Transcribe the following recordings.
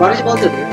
बारिश बहुत चल रही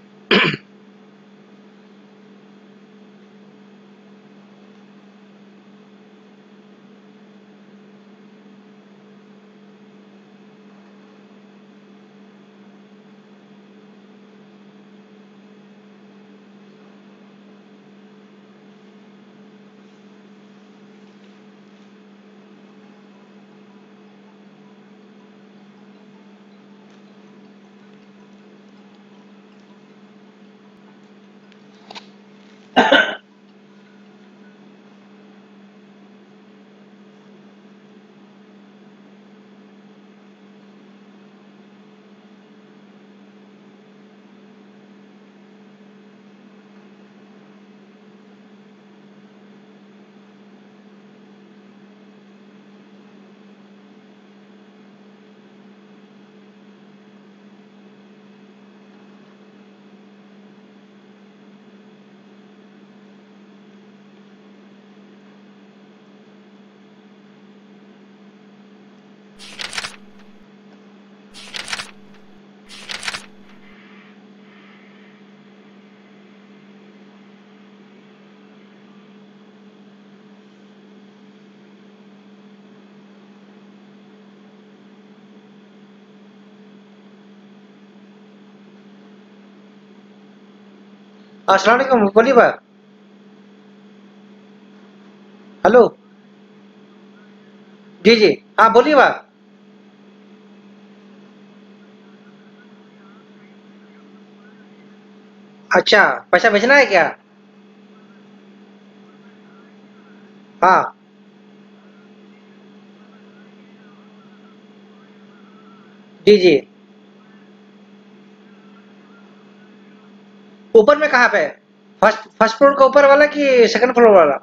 अस्सलाम बोलिए बा हेलो। जी जी। हाँ बोलिए बा अच्छा पैसा भेजना है क्या? हाँ। जी जी। ऊपर में कहाँ पे फ़र्स्ट फ़र्स्ट फ्लोर का ऊपर वाला कि सेकंड फ्लोर वाला?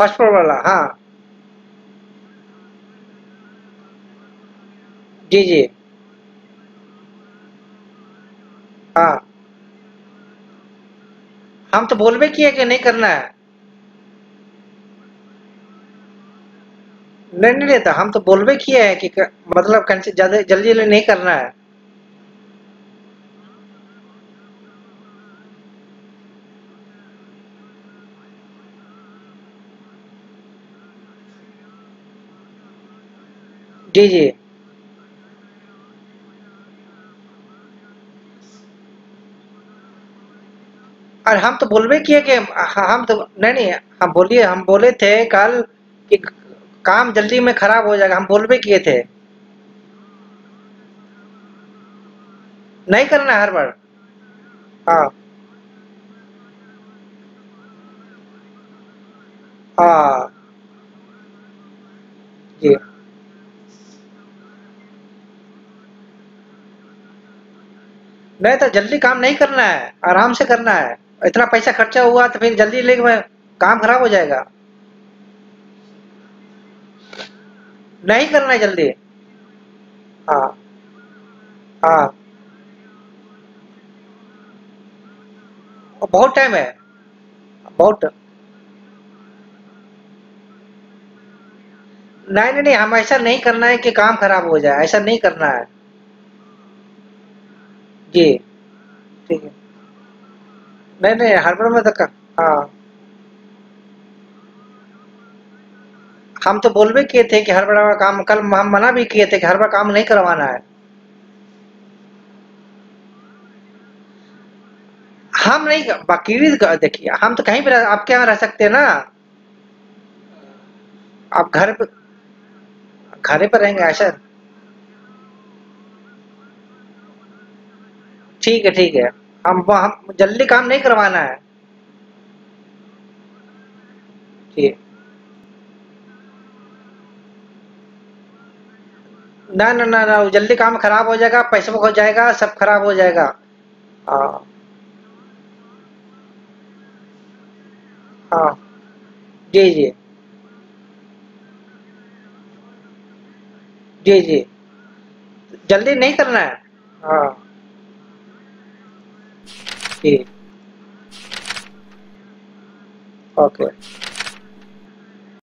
फ़र्स्ट फ्लोर वाला हाँ। जी जी। हाँ। हम तो बोलबे किए कि नहीं करना है। नहीं नहीं लेता। हम तो बोलबे किए हैं कि मतलब ज़्यादा जल्दी जल्दी नहीं करना है। जी जी। और हम तो बोलबे किए कि हम तो नहीं नहीं, हम बोलिए, हम बोले थे कल कि काम जल्दी में खराब हो जाएगा, हम बोलबे किए थे। नहीं करना हर बार। हाँ। हाँ। जी। नहीं तो जल्दी काम नहीं करना है, आराम से करना है। इतना पैसा खर्चा हुआ तो फिर जल्दी लेके काम खराब हो जाएगा। नहीं करना है जल्दी। हाँ हाँ। बहुत टाइम है, बहुत। नहीं नहीं नहीं, हम ऐसा नहीं करना है कि काम खराब हो जाए, ऐसा नहीं करना है। जी। ठीक है। नहीं नहीं हड़बड़ में तो क- हाँ। हम तो बोलबे किए थे कि हड़बड़ा हुआ काम कल हम मना भी किए थे कि हर बड़ा काम नहीं करवाना है। हम नहीं वकील देखिए हम तो कहीं भी रह, आपके यहाँ रह सकते हैं ना। आप घर पे घर पर रहेंगे ऐसा ठीक है ठीक है। हम हम जल्दी काम नहीं करवाना है। ठीक ना ना ना ना, जल्दी काम खराब हो जाएगा, पैसा हो जाएगा, सब खराब हो जाएगा। हाँ। हाँ। जी जी। जी जी। जल्दी नहीं करना है। हाँ। जी ओके